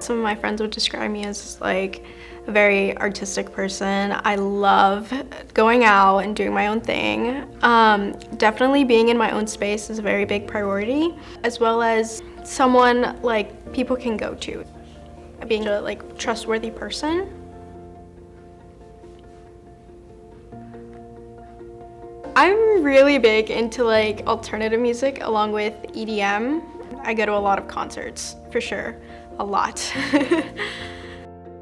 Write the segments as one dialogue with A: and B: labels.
A: Some of my friends would describe me as like a very artistic person. I love going out and doing my own thing. Um, definitely being in my own space is a very big priority, as well as someone like people can go to. Being a like trustworthy person. I'm really big into like alternative music along with EDM. I go to a lot of concerts, for sure, a lot.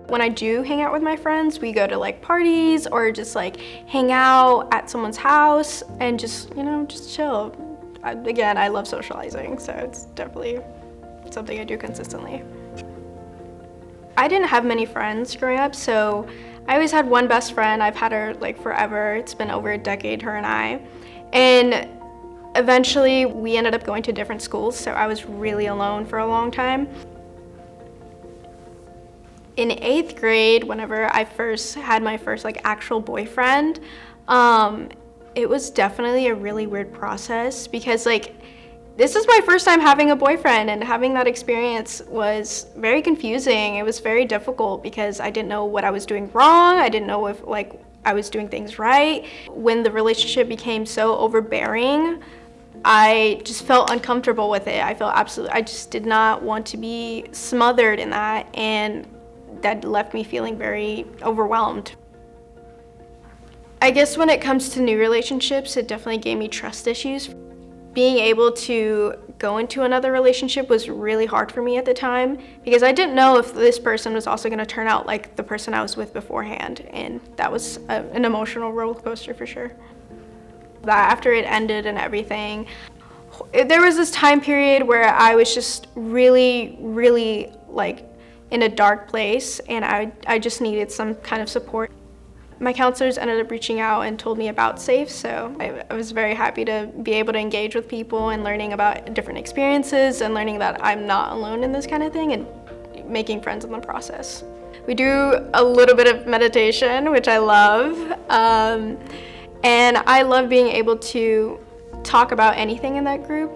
A: when I do hang out with my friends, we go to like parties or just like hang out at someone's house and just, you know, just chill. I, again, I love socializing, so it's definitely something I do consistently. I didn't have many friends growing up, so I always had one best friend. I've had her like forever. It's been over a decade, her and I. And eventually we ended up going to different schools, so I was really alone for a long time. In eighth grade, whenever I first had my first like actual boyfriend, um, it was definitely a really weird process because like this is my first time having a boyfriend and having that experience was very confusing. It was very difficult because I didn't know what I was doing wrong. I didn't know if like I was doing things right. When the relationship became so overbearing, I just felt uncomfortable with it. I felt absolutely, I just did not want to be smothered in that and that left me feeling very overwhelmed. I guess when it comes to new relationships, it definitely gave me trust issues being able to go into another relationship was really hard for me at the time because I didn't know if this person was also going to turn out like the person I was with beforehand and that was a, an emotional roller coaster for sure. After it ended and everything, there was this time period where I was just really, really like in a dark place and I, I just needed some kind of support. My counselors ended up reaching out and told me about SAFE, so I, I, was very happy to be able to engage with people and learning about different experiences and learning that I'm not alone in this kind of thing and making friends in the process. We do a little bit of meditation, which I love, um, and I love being able to talk about anything in that group,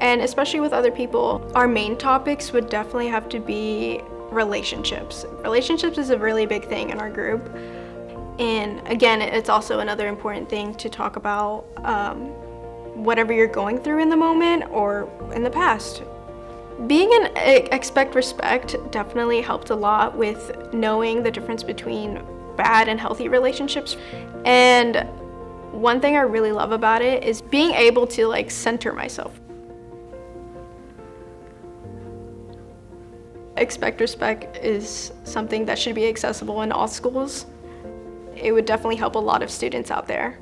A: and especially with other people. Our main topics would definitely have to be relationships. Relationships is a really big thing in our group. And again, it's also another important thing to talk about um, whatever you're going through in the moment or in the past. Being an expect respect definitely helped a lot with knowing the difference between bad and healthy relationships. And one thing I really love about it is being able to like center myself. Expect respect is something that should be accessible in all schools it would definitely help a lot of students out there.